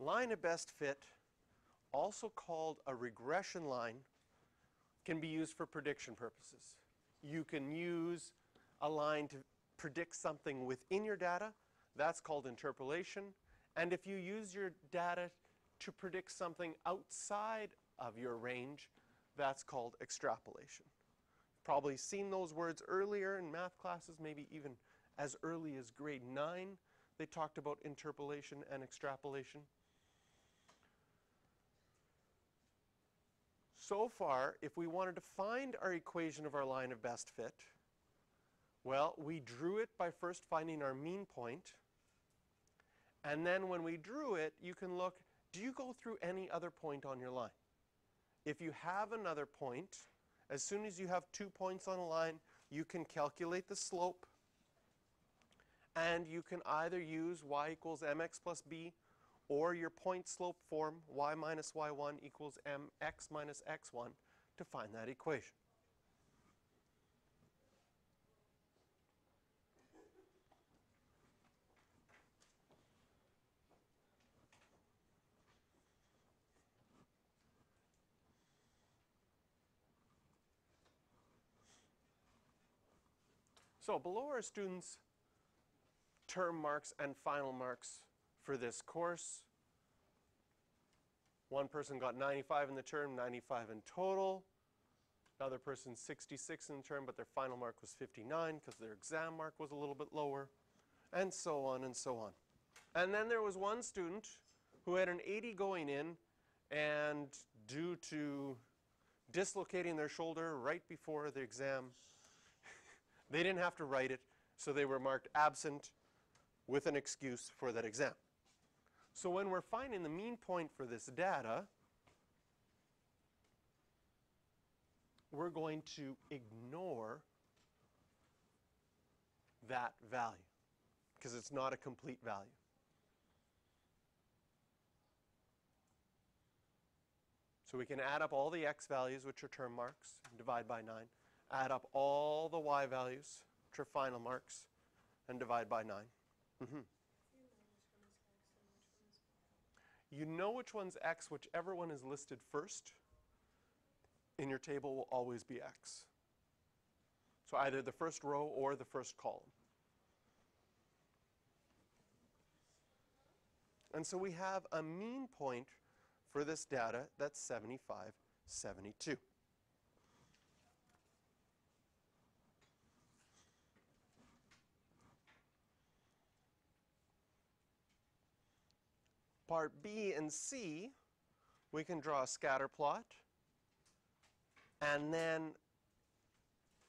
Line of best fit, also called a regression line, can be used for prediction purposes. You can use a line to predict something within your data. That's called interpolation. And if you use your data to predict something outside of your range, that's called extrapolation. Probably seen those words earlier in math classes, maybe even as early as grade 9. They talked about interpolation and extrapolation. So far, if we wanted to find our equation of our line of best fit, well, we drew it by first finding our mean point. And then when we drew it, you can look, do you go through any other point on your line? If you have another point, as soon as you have two points on a line, you can calculate the slope. And you can either use y equals mx plus b or your point slope form, y minus y1 equals mx minus x1, to find that equation. So below are students' term marks and final marks for this course. One person got 95 in the term, 95 in total. Another person 66 in the term, but their final mark was 59 because their exam mark was a little bit lower, and so on and so on. And then there was one student who had an 80 going in, and due to dislocating their shoulder right before the exam, they didn't have to write it, so they were marked absent with an excuse for that exam. So when we're finding the mean point for this data, we're going to ignore that value because it's not a complete value. So we can add up all the x values, which are term marks, divide by 9. Add up all the y values, which are final marks, and divide by 9. Mm-hmm. You know which one's x, whichever one is listed first in your table will always be x. So either the first row or the first column. And so we have a mean point for this data that's 75, 72. Part B and C, we can draw a scatter plot and then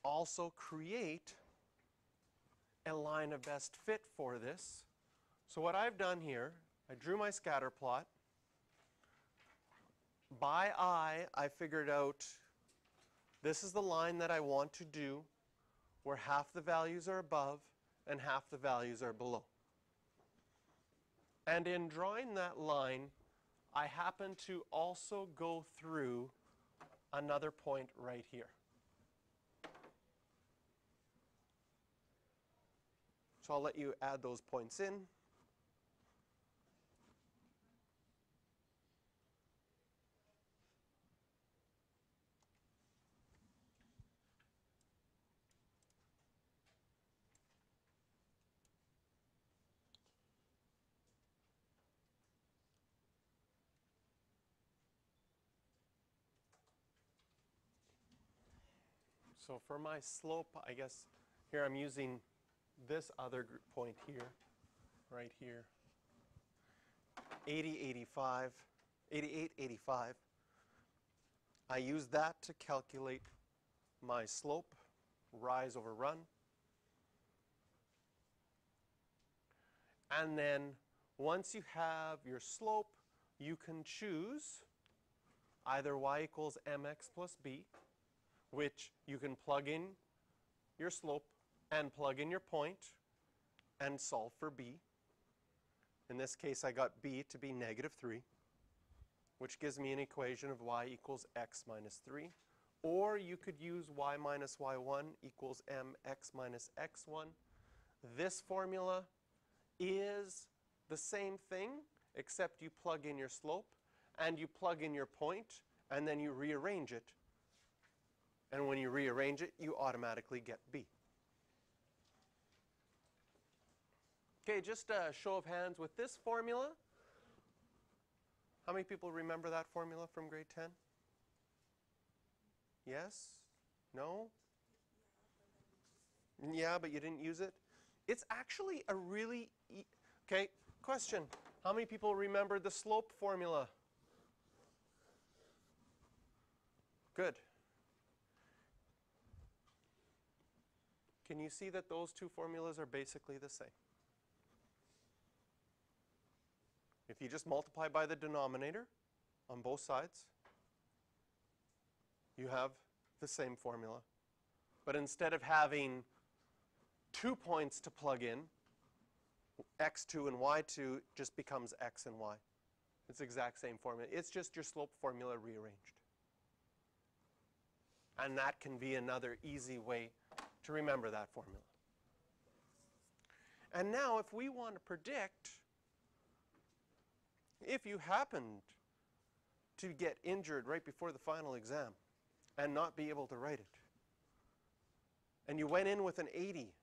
also create a line of best fit for this. So what I've done here, I drew my scatter plot. By eye, I figured out this is the line that I want to do where half the values are above and half the values are below. And in drawing that line, I happen to also go through another point right here. So I'll let you add those points in. So for my slope, I guess here I'm using this other point here, right here, 80, 85, 88, 85. I use that to calculate my slope, rise over run. And then once you have your slope, you can choose either y equals mx plus b, which you can plug in your slope and plug in your point and solve for b. In this case, I got b to be negative 3, which gives me an equation of y equals x minus 3. Or you could use y minus y1 equals mx minus x1. This formula is the same thing, except you plug in your slope and you plug in your point and then you rearrange it. And when you rearrange it, you automatically get B. Okay, just a show of hands with this formula. How many people remember that formula from grade 10? Yes? No? Yeah, but you didn't use it? It's actually a really e okay, question. How many people remember the slope formula? Good. Can you see that those two formulas are basically the same? If you just multiply by the denominator on both sides, you have the same formula. But instead of having two points to plug in, x2 and y2 just becomes x and y. It's the exact same formula. It's just your slope formula rearranged. And that can be another easy way to remember that formula. And now if we want to predict if you happened to get injured right before the final exam and not be able to write it, and you went in with an 80,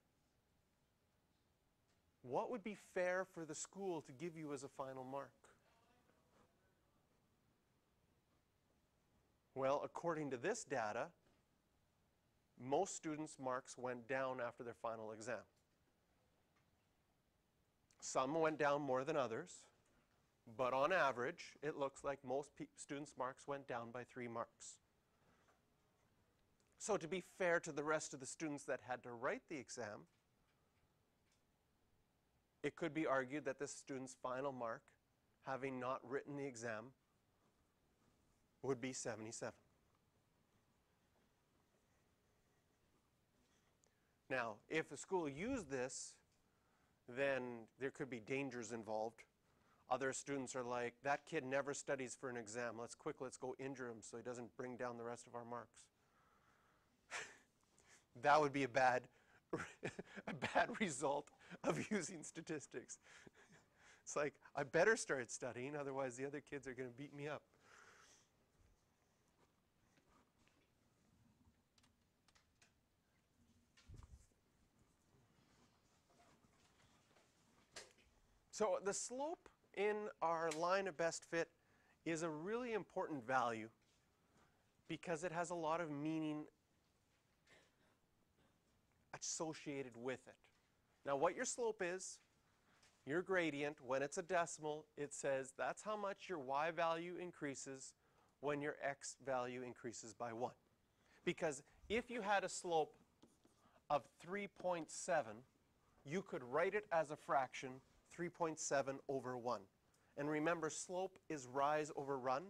what would be fair for the school to give you as a final mark? Well, according to this data, most students' marks went down after their final exam. Some went down more than others. But on average, it looks like most students' marks went down by three marks. So to be fair to the rest of the students that had to write the exam, it could be argued that this student's final mark, having not written the exam, would be 77. Now, if a school used this, then there could be dangers involved other students are like, that kid never studies for an exam. Let's quick, let's go injure him so he doesn't bring down the rest of our marks. that would be a bad, a bad result of using statistics. it's like, I better start studying, otherwise the other kids are going to beat me up. So the slope in our line of best fit is a really important value because it has a lot of meaning associated with it. Now what your slope is, your gradient, when it's a decimal, it says that's how much your y value increases when your x value increases by 1. Because if you had a slope of 3.7, you could write it as a fraction 3.7 over 1. And remember, slope is rise over run.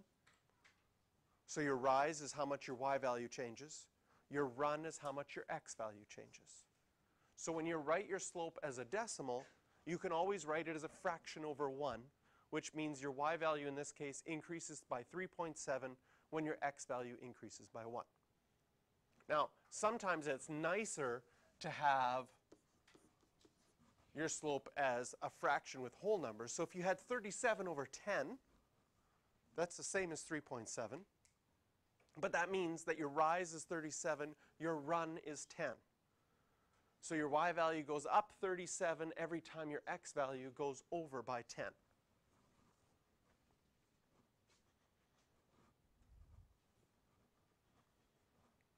So your rise is how much your y value changes. Your run is how much your x value changes. So when you write your slope as a decimal, you can always write it as a fraction over 1, which means your y value in this case increases by 3.7 when your x value increases by 1. Now, sometimes it's nicer to have your slope as a fraction with whole numbers. So if you had 37 over 10, that's the same as 3.7. But that means that your rise is 37, your run is 10. So your y value goes up 37 every time your x value goes over by 10.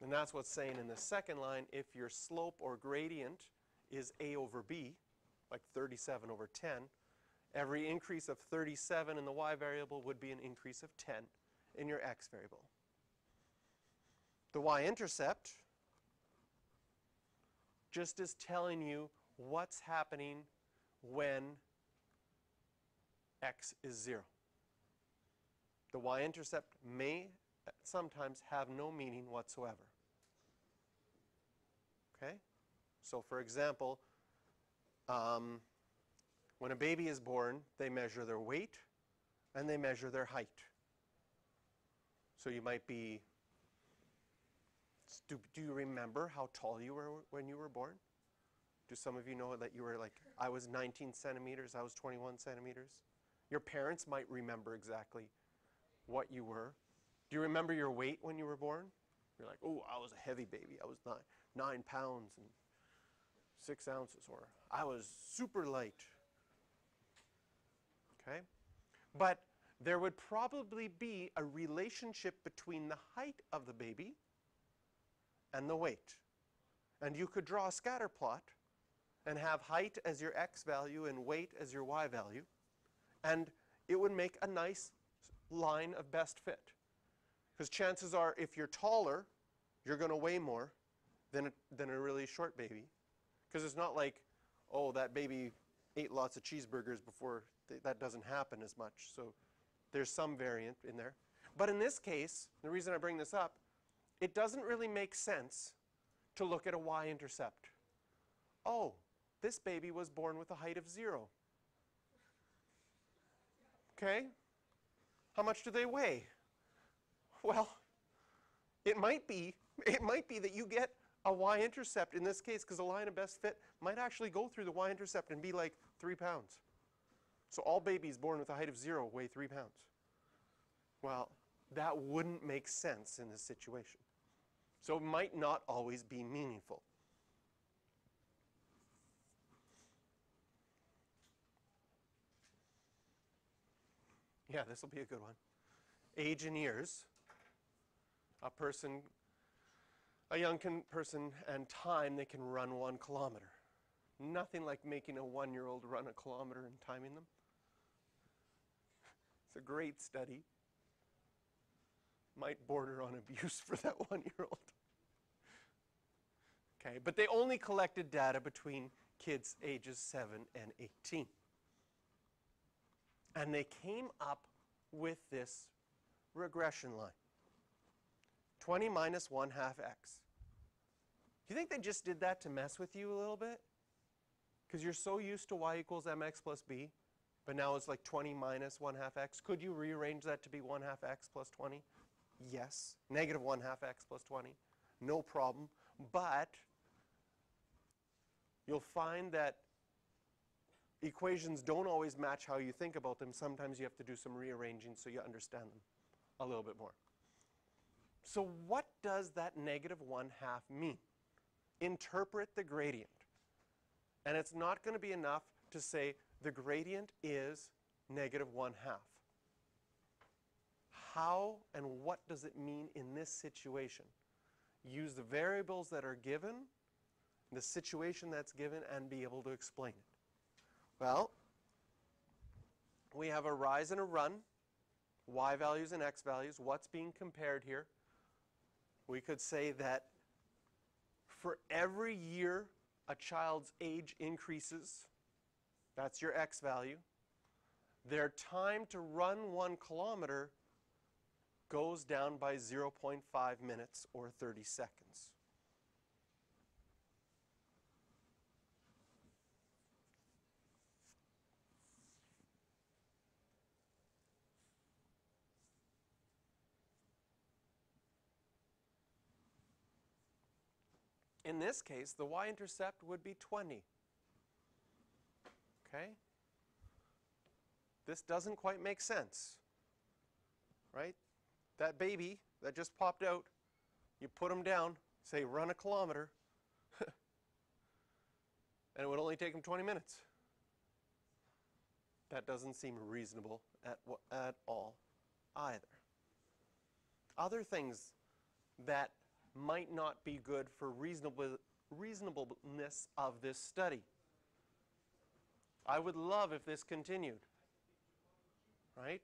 And that's what's saying in the second line, if your slope or gradient is a over b, like 37 over 10, every increase of 37 in the y variable would be an increase of 10 in your x variable. The y-intercept just is telling you what's happening when x is 0. The y-intercept may sometimes have no meaning whatsoever. Okay? So for example, um, when a baby is born, they measure their weight and they measure their height. So you might be, do, do you remember how tall you were when you were born? Do some of you know that you were like, I was 19 centimeters, I was 21 centimeters? Your parents might remember exactly what you were. Do you remember your weight when you were born? You're like, oh, I was a heavy baby. I was nine, nine pounds and six ounces, or I was super light. Okay? But there would probably be a relationship between the height of the baby and the weight. And you could draw a scatter plot and have height as your x value and weight as your y value. And it would make a nice line of best fit. Because chances are, if you're taller, you're going to weigh more than a, than a really short baby. Because it's not like, oh, that baby ate lots of cheeseburgers before. Th- that doesn't happen as much. So there's some variant in there. But in this case, the reason I bring this up, it doesn't really make sense to look at a y-intercept. Oh, this baby was born with a height of zero. Okay? How much do they weigh? Well, it might be it might be that you get a y-intercept in this case because the line of best fit might actually go through the y-intercept and be like three pounds. So all babies born with a height of zero weigh three pounds. Well, that wouldn't make sense in this situation. So it might not always be meaningful. Yeah, this will be a good one. Age in years. A person, a young person, and time they can run one kilometer. Nothing like making a one year old run a kilometer and timing them. It's a great study. Might border on abuse for that one year old. Okay, but they only collected data between kids ages 7 and 18. And they came up with this regression line 20 minus 1 half x. Do you think they just did that to mess with you a little bit? Because you're so used to y equals mx plus b, but now it's like 20 minus 1 half x. Could you rearrange that to be 1 half x plus 20? Yes. Negative 1 half x plus 20. No problem. But you'll find that equations don't always match how you think about them. Sometimes you have to do some rearranging so you understand them a little bit more. So what does that negative 1 half mean? Interpret the gradient. And it's not going to be enough to say the gradient is negative 1 half. How and what does it mean in this situation? Use the variables that are given, the situation that's given, and be able to explain it. Well, we have a rise and a run, y values and x values. What's being compared here? We could say that for every year a child's age increases, that's your x value, their time to run one kilometer goes down by 0.5 minutes or 30 seconds. This case, the y-intercept would be 20. Okay? This doesn't quite make sense. Right? That baby that just popped out, you put him down, say run a kilometer, and it would only take him 20 minutes. That doesn't seem reasonable at, at all either. Other things that might not be good for reasonable, reasonableness of this study. I would love if this continued. Right?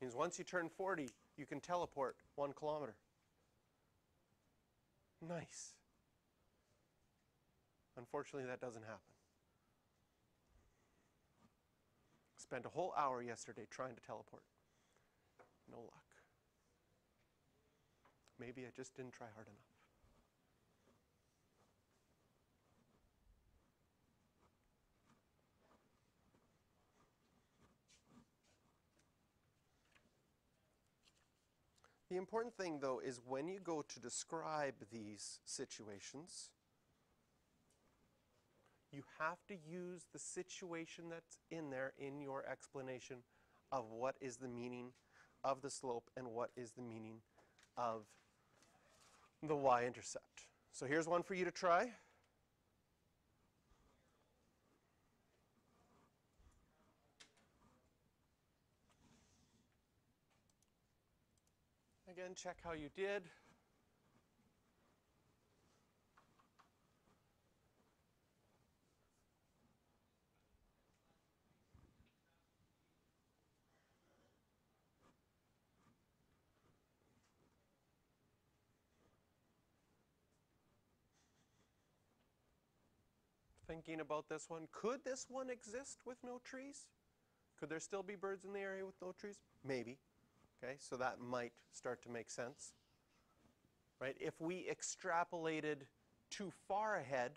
Means once you turn 40, you can teleport one kilometer. Nice. Unfortunately, that doesn't happen. Spent a whole hour yesterday trying to teleport. No luck. Maybe I just didn't try hard enough. The important thing, though, is when you go to describe these situations, You have to use the situation that's in there in your explanation of what is the meaning of the slope and what is the meaning of the y-intercept. So here's one for you to try. Again, check how you did. Thinking about this one, could this one exist with no trees? Could there still be birds in the area with no trees? Maybe. Okay, so that might start to make sense. Right? If we extrapolated too far ahead,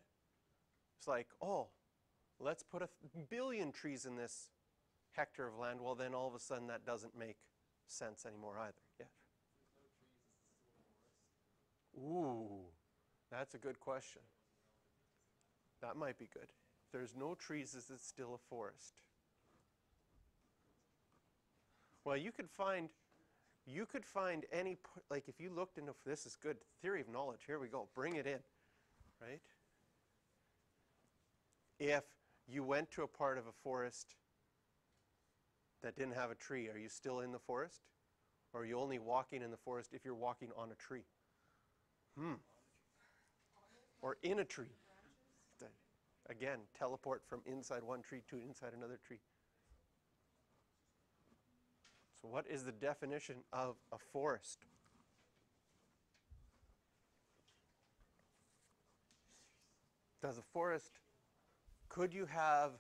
it's like, oh, let's put a billion trees in this hectare of land. Well, then all of a sudden that doesn't make sense anymore either. Yeah. Ooh, that's a good question. That might be good. If there's no trees, is it still a forest? Well, you could find you could find any like if you looked into this is good theory of knowledge. Here we go. Bring it in. Right? If you went to a part of a forest that didn't have a tree, are you still in the forest? Or are you only walking in the forest if you're walking on a tree? Hmm. Or in a tree. Again, teleport from inside one tree to inside another tree. So, what is the definition of a forest? Does a forest, could you have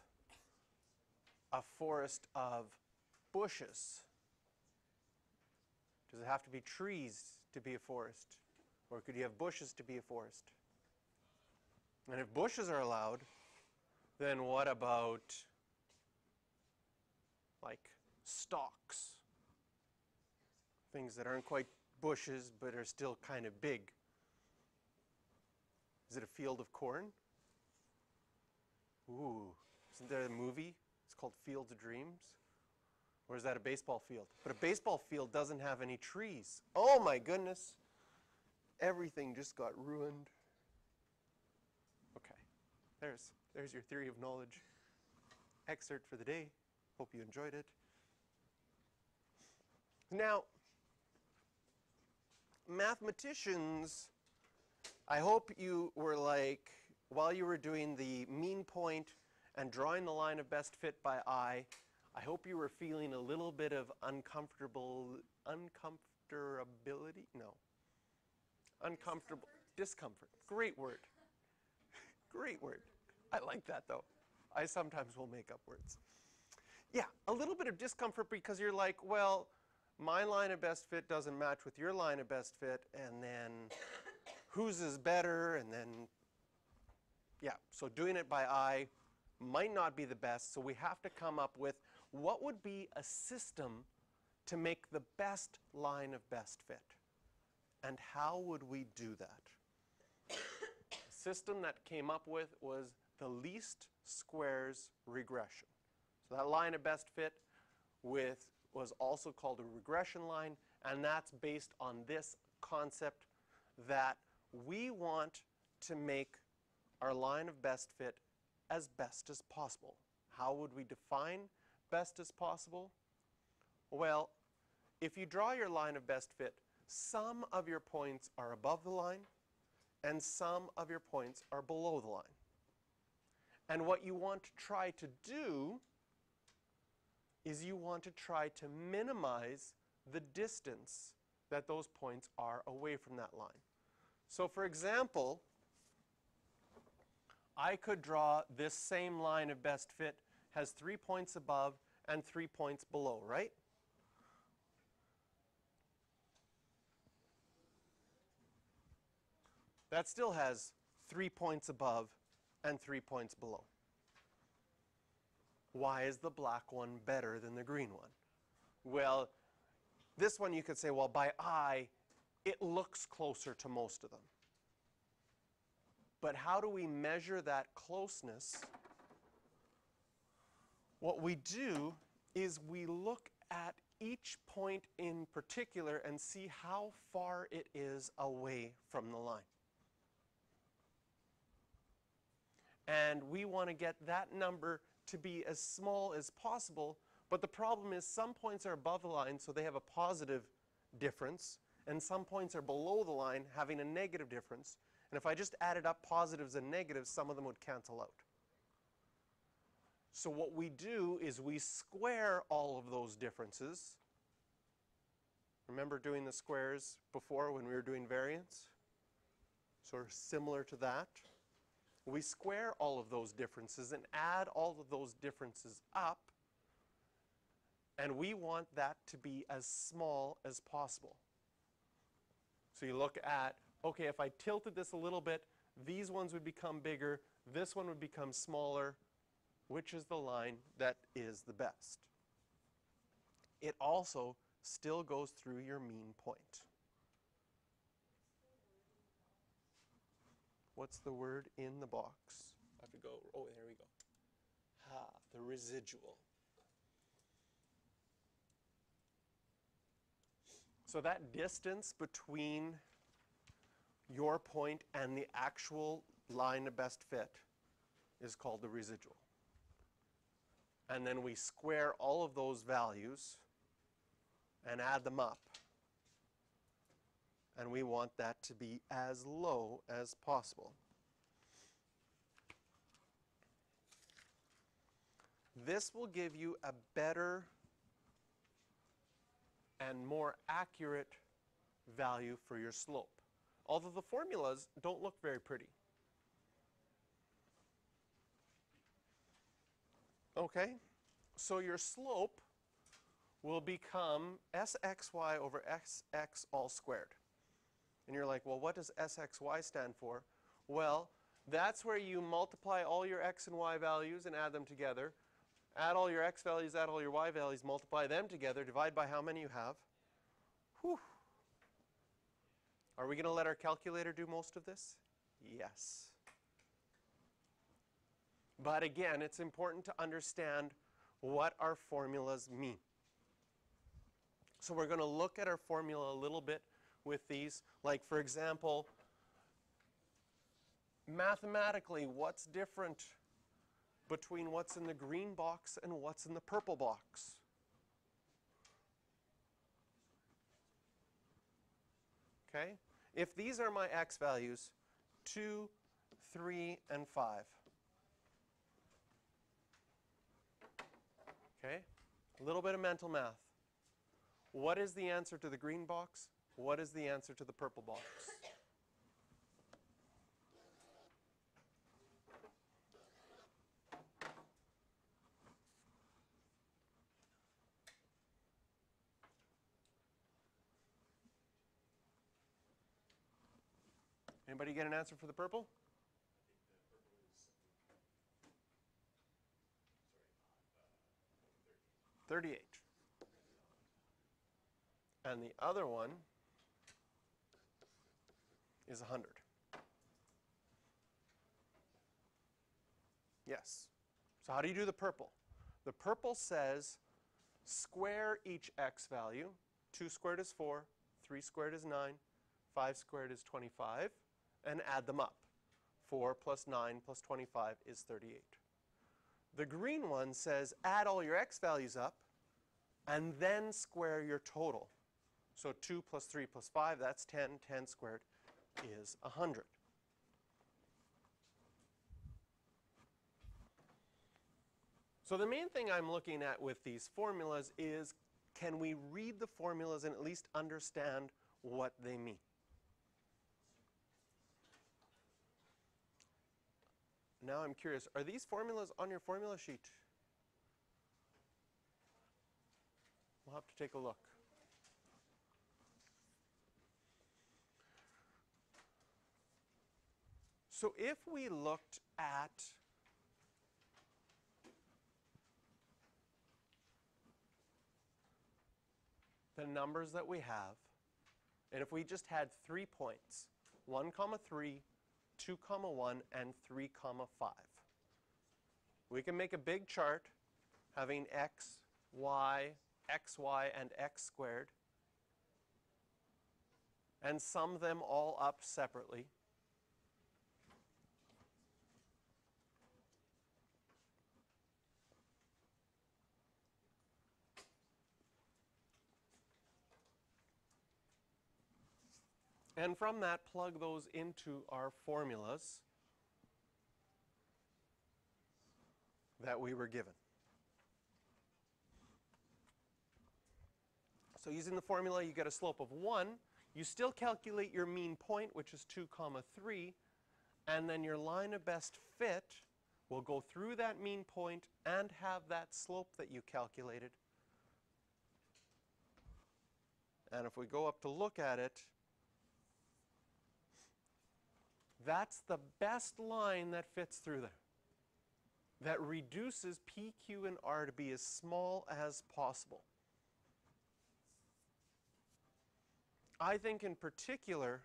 a forest of bushes? Does it have to be trees to be a forest? Or could you have bushes to be a forest? And if bushes are allowed, then what about like stalks? Things that aren't quite bushes but are still kind of big. Is it a field of corn? Ooh, isn't there a movie? It's called Fields of Dreams. Or is that a baseball field? But a baseball field doesn't have any trees. Oh my goodness. Everything just got ruined. Okay, there's, there's your theory of knowledge excerpt for the day. Hope you enjoyed it. Now, mathematicians, I hope you were like, while you were doing the mean point and drawing the line of best fit by eye, I hope you were feeling a little bit of uncomfortable, uncomfortability? No. Uncomfortable, discomfort. discomfort. Great word. Great word. I like that though. I sometimes will make up words. Yeah, a little bit of discomfort because you're like, well, my line of best fit doesn't match with your line of best fit, and then whose is better, and then, yeah, so doing it by eye might not be the best, so we have to come up with what would be a system to make the best line of best fit. And how would we do that? system that came up with was the least squares regression. So that line of best fit with was also called a regression line, and that's based on this concept that we want to make our line of best fit as best as possible. How would we define best as possible? Well, if you draw your line of best fit, some of your points are above the line, and some of your points are below the line. And what you want to try to do is you want to try to minimize the distance that those points are away from that line. So for example, I could draw this same line of best fit has three points above and three points below, right? that still has three points above and three points below. Why is the black one better than the green one? Well, this one you could say, well, by eye, it looks closer to most of them. But how do we measure that closeness? What we do is we look at each point in particular and see how far it is away from the line. And we want to get that number to be as small as possible. But the problem is some points are above the line, so they have a positive difference, and some points are below the line, having a negative difference. And if I just added up positives and negatives, some of them would cancel out. So what we do is we square all of those differences. Remember doing the squares before when we were doing variance? Sort of similar to that. We square all of those differences and add all of those differences up. And we want that to be as small as possible. So you look at, okay, if I tilted this a little bit, these ones would become bigger, this one would become smaller. Which is the line that is the best? It also still goes through your mean point. What's the word in the box? I have to go. Oh, there we go. Ha, the residual. So that distance between your point and the actual line of best fit is called the residual. And then we square all of those values and add them up. And we want that to be as low as possible. This will give you a better and more accurate value for your slope. Although the formulas don't look very pretty. Okay, so your slope will become sxy over xx all squared. And you're like, well, what does sxy stand for? Well, that's where you multiply all your x and y values and add them together. Add all your x values, add all your y values, multiply them together, divide by how many you have. Whew. Are we going to let our calculator do most of this? Yes. But again, it's important to understand what our formulas mean. So we're going to look at our formula a little bit with these. Like, for example, mathematically, what's different between what's in the green box and what's in the purple box? Okay? If these are my x values, 2, 3, and 5, Okay? A little bit of mental math. What is the answer to the green box? What is the answer to the purple box? Anybody get an answer for the purple? 38. And the other one is 100. Yes. So how do you do the purple? The purple says square each x value. 2 squared is 4, 3 squared is 9, 5 squared is 25, and add them up. 4 plus 9 plus 25 is 38. The green one says add all your x values up and then square your total. So 2 plus 3 plus 5, that's 10. 10 squared is 100. So the main thing I'm looking at with these formulas is can we read the formulas and at least understand what they mean? Now I'm curious, are these formulas on your formula sheet? We'll have to take a look. So if we looked at the numbers that we have, and if we just had three points, 1 comma 3, 2 comma 1, and 3 comma 5. We can make a big chart having x, y, xy, and x squared, and sum them all up separately. And from that, plug those into our formulas that we were given. So using the formula, you get a slope of 1. You still calculate your mean point, which is 2 comma 3, and then your line of best fit will go through that mean point and have that slope that you calculated. And if we go up to look at it, that's the best line that fits through there. That reduces P, Q, and R to be as small as possible. I think in particular,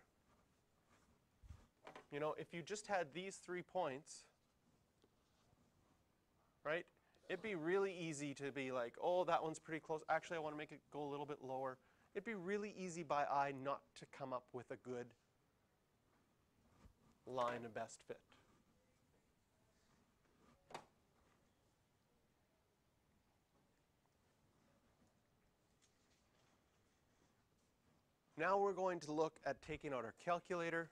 you know, if you just had these three points, right, it'd be really easy to be like, oh, that one's pretty close. Actually, I want to make it go a little bit lower. It'd be really easy by eye not to come up with a good line of best fit. Now we're going to look at taking out our calculator.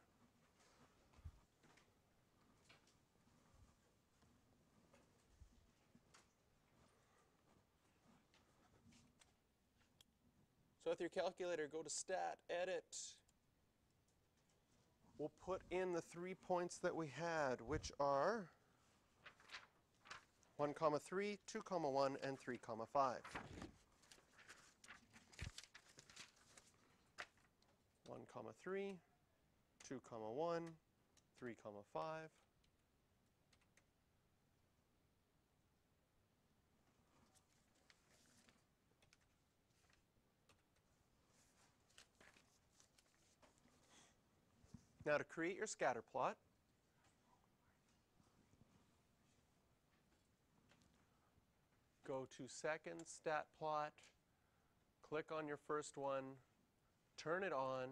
So with your calculator, go to Stat, Edit. We'll put in the three points that we had, which are 1 comma 3, 2 comma 1, and 3 comma 5. 1 comma 3, 2 comma 1, 3 comma 5. Now to create your scatter plot, go to second stat plot, click on your first one, turn it on,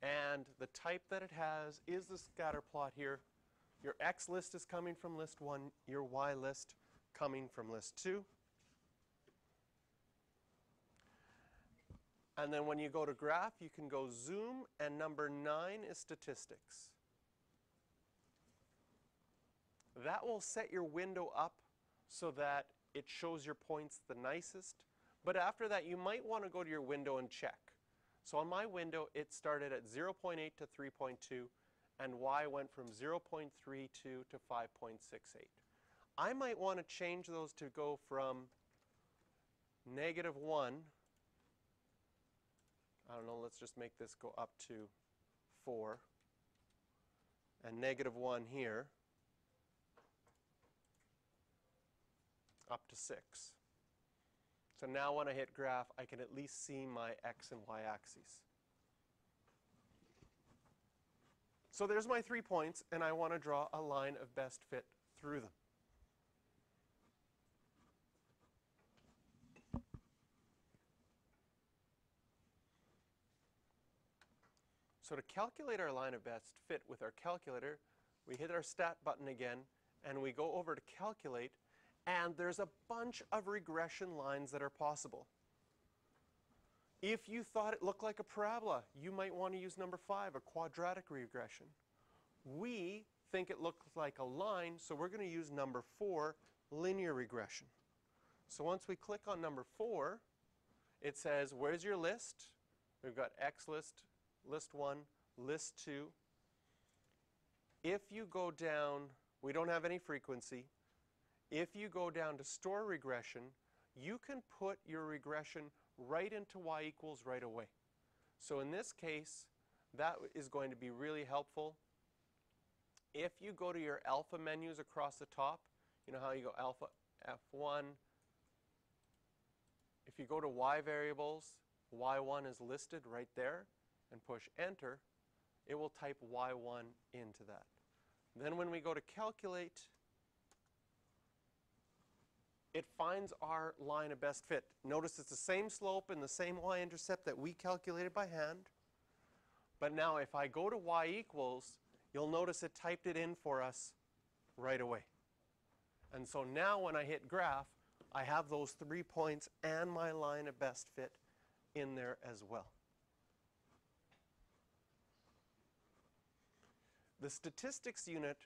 and the type that it has is the scatter plot here. Your X list is coming from list 1, your Y list coming from list 2. And then when you go to graph, you can go zoom, and number 9 is statistics. That will set your window up so that it shows your points the nicest. But after that, you might want to go to your window and check. So on my window, it started at 0.8 to 3.2, and y went from 0.32 to 5.68. I might want to change those to go from negative 1 I don't know, let's just make this go up to 4 and negative 1 here up to 6. So now when I hit graph, I can at least see my x and y axes. So there's my three points, and I want to draw a line of best fit through them. So to calculate our line of best fit with our calculator, we hit our stat button again, and we go over to calculate, and there's a bunch of regression lines that are possible. If you thought it looked like a parabola, you might want to use number five, a quadratic regression. We think it looks like a line, so we're going to use number four, linear regression. So once we click on number four, it says, where's your list? We've got X list, list 1, list 2. If you go down, we don't have any frequency. If you go down to store regression, you can put your regression right into y equals right away. So in this case, that is going to be really helpful. If you go to your alpha menus across the top, you know how you go alpha F1. If you go to y variables, y1 is listed right there and push enter, it will type y1 into that. Then when we go to calculate, it finds our line of best fit. Notice it's the same slope and the same y-intercept that we calculated by hand. But now if I go to y equals, you'll notice it typed it in for us right away. And so now when I hit graph, I have those three points and my line of best fit in there as well. The statistics unit,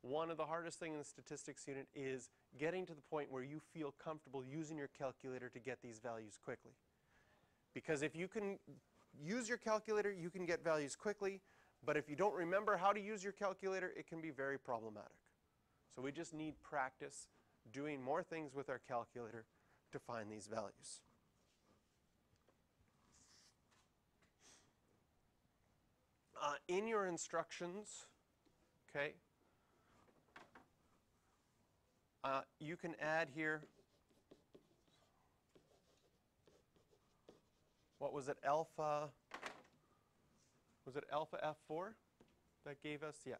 one of the hardest things in the statistics unit is getting to the point where you feel comfortable using your calculator to get these values quickly. Because if you can use your calculator, you can get values quickly, but if you don't remember how to use your calculator, it can be very problematic. So we just need practice doing more things with our calculator to find these values. Uh, in your instructions, okay, uh, you can add here, what was it, alpha, was it alpha F4 that gave us, yeah.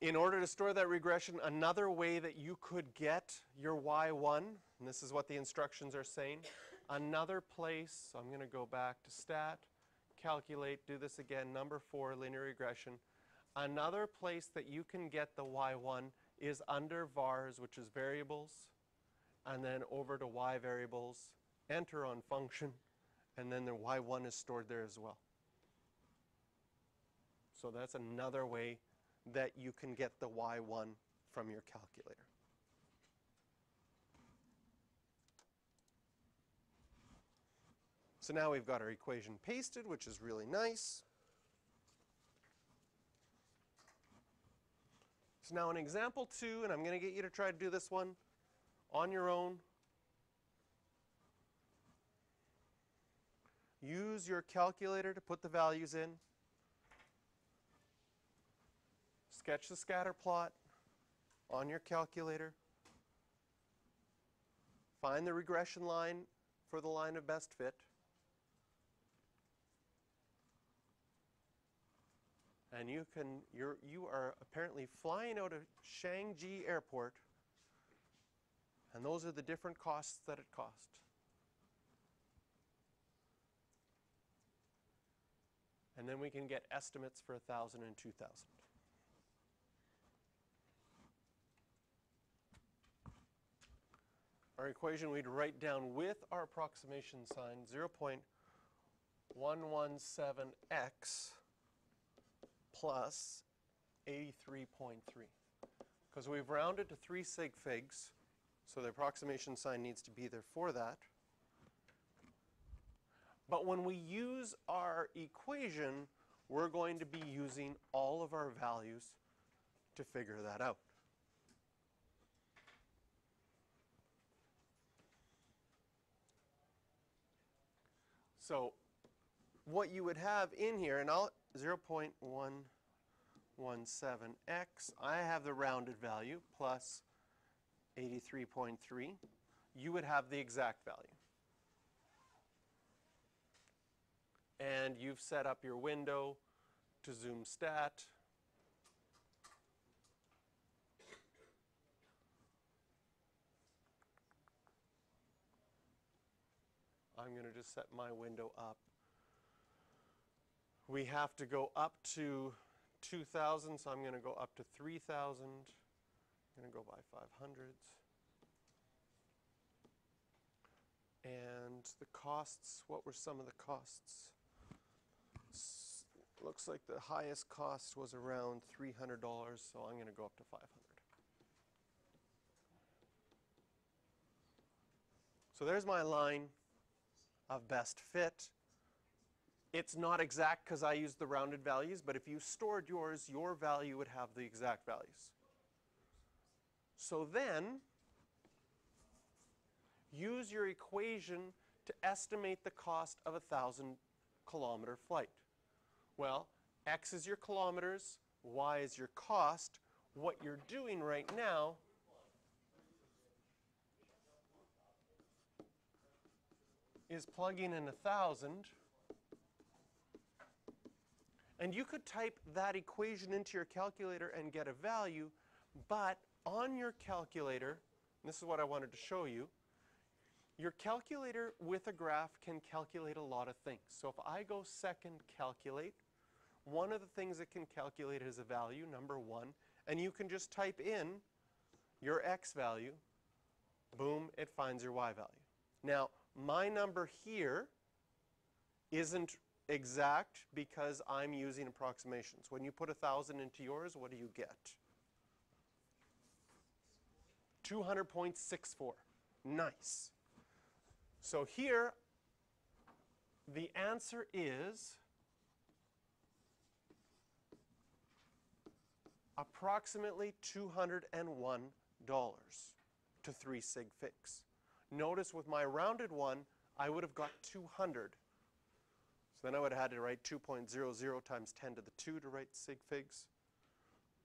In order to store that regression, another way that you could get your y1, and this is what the instructions are saying, another place, so I'm going to go back to stat, calculate, do this again, number four, linear regression. Another place that you can get the y1 is under vars, which is variables, and then over to y variables, enter on function, and then the y1 is stored there as well. So that's another way that you can get the y1 from your calculator. So now we've got our equation pasted, which is really nice. So now in example two, and I'm going to get you to try to do this one on your own. Use your calculator to put the values in. Sketch the scatter plot on your calculator. Find the regression line for the line of best fit. And you can you're you are apparently flying out of Changi Airport and those are the different costs that it cost. And then we can get estimates for 1,000 and 2,000. Our equation we'd write down with our approximation sign 0.117x plus 83.3. Because we've rounded to 3 sig figs, so the approximation sign needs to be there for that. But when we use our equation, we're going to be using all of our values to figure that out. So what you would have in here, and I'll 0.117x, I have the rounded value plus 83.3. You would have the exact value. And you've set up your window to zoom stat. I'm going to just set my window up. We have to go up to 2,000, so I'm going to go up to 3,000. I'm going to go by 500s. And the costs, what were some of the costs? S looks like the highest cost was around $300, so I'm going to go up to 500. So there's my line of best fit. It's not exact because I used the rounded values, but if you stored yours, your value would have the exact values. So then, use your equation to estimate the cost of a 1,000 kilometer flight. Well, x is your kilometers, y is your cost. What you're doing right now is plugging in a 1,000. And you could type that equation into your calculator and get a value, but on your calculator, this is what I wanted to show you, your calculator with a graph can calculate a lot of things. So if I go second calculate, one of the things it can calculate is a value, number one, and you can just type in your x value, boom, it finds your y value. Now, my number here isn't exact because I'm using approximations. When you put a 1,000 into yours, what do you get? 200.64. Nice. So here, the answer is approximately $201 to 3 sig figs. Notice with my rounded one, I would have got 200. So then I would have had to write 2.00 times 10 to the 2 to write sig figs.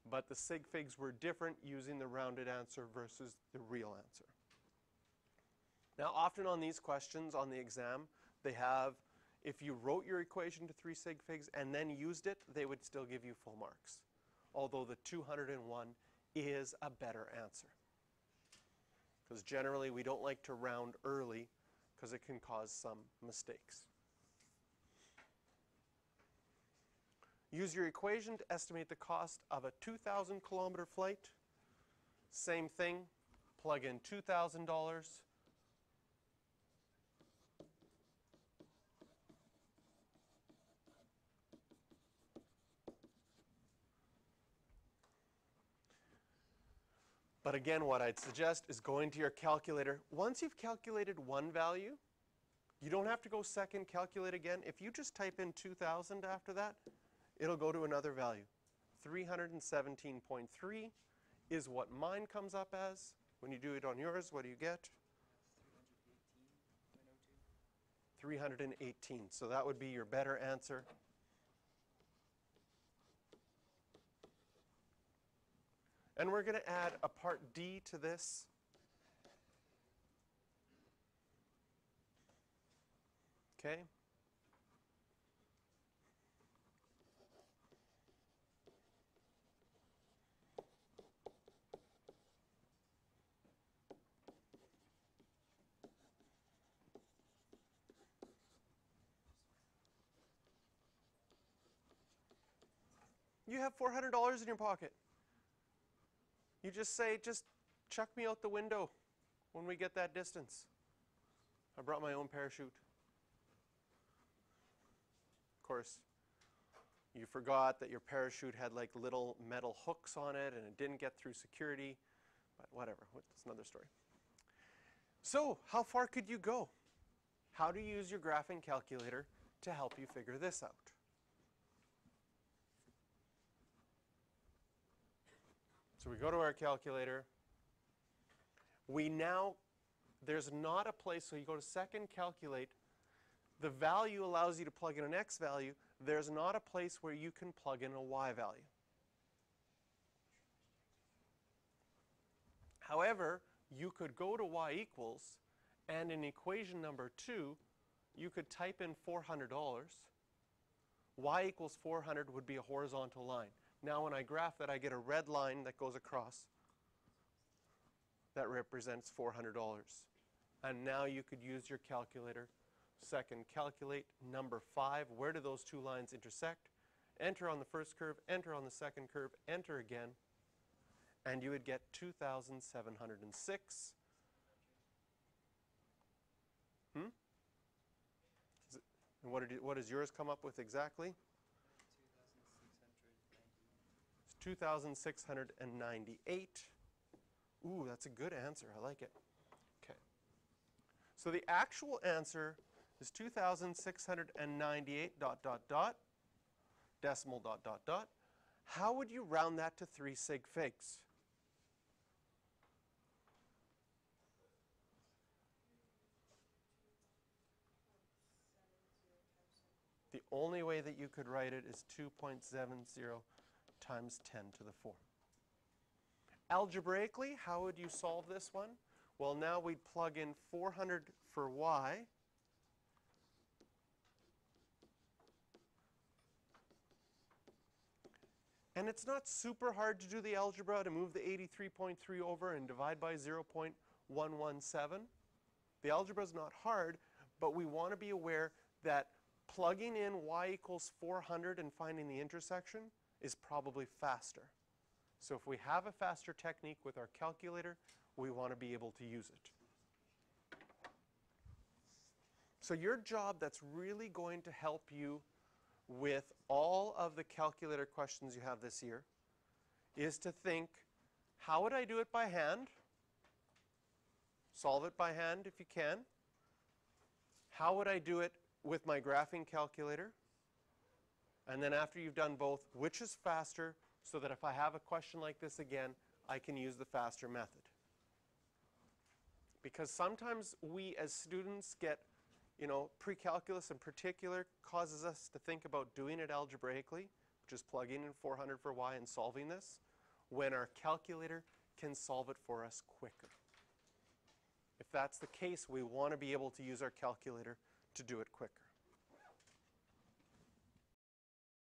But the sig figs were different using the rounded answer versus the real answer. Now often on these questions on the exam, they have, if you wrote your equation to 3 sig figs and then used it, they would still give you full marks. Although the 201 is a better answer. Because generally we don't like to round early because it can cause some mistakes. Use your equation to estimate the cost of a 2,000 kilometer flight. Same thing, plug in $2,000. But again, what I'd suggest is going to your calculator. Once you've calculated one value, you don't have to go second, calculate again. If you just type in 2,000 after that, it'll go to another value. 317.3 is what mine comes up as. When you do it on yours, what do you get? 318. So that would be your better answer. And we're going to add a part D to this. Okay? You have $400 in your pocket. You just say, just chuck me out the window when we get that distance. I brought my own parachute. Of course, you forgot that your parachute had like little metal hooks on it and it didn't get through security, but whatever, that's another story. So, how far could you go? How to use your graphing calculator to help you figure this out. So we go to our calculator. We now, there's not a place, so you go to second calculate. The value allows you to plug in an x value. There's not a place where you can plug in a y value. However, you could go to y equals, and in equation number two, you could type in $400. y equals 400 would be a horizontal line. Now when I graph that, I get a red line that goes across. That represents $400. And now you could use your calculator. Second, calculate number five. Where do those two lines intersect? Enter on the first curve, enter on the second curve, enter again. And you would get 2,706. Hmm? and what, did, what does yours come up with exactly? 2,698. Ooh, that's a good answer. I like it. Okay. So the actual answer is 2,698 dot dot dot decimal dot dot dot. How would you round that to 3 sig figs? The only way that you could write it is 2.70 times 10 to the 4. Algebraically, how would you solve this one? Well, now we'd plug in 400 for y. And it's not super hard to do the algebra to move the 83.3 over and divide by 0.117. The algebra is not hard, but we want to be aware that plugging in y equals 400 and finding the intersection is probably faster. So if we have a faster technique with our calculator, we want to be able to use it. So your job that's really going to help you with all of the calculator questions you have this year is to think, how would I do it by hand? Solve it by hand if you can. How would I do it with my graphing calculator? And then after you've done both, which is faster so that if I have a question like this again, I can use the faster method. Because sometimes we as students get, you know, pre-calculus in particular causes us to think about doing it algebraically, which is plugging in 400 for y and solving this, when our calculator can solve it for us quicker. If that's the case, we want to be able to use our calculator to do it quicker.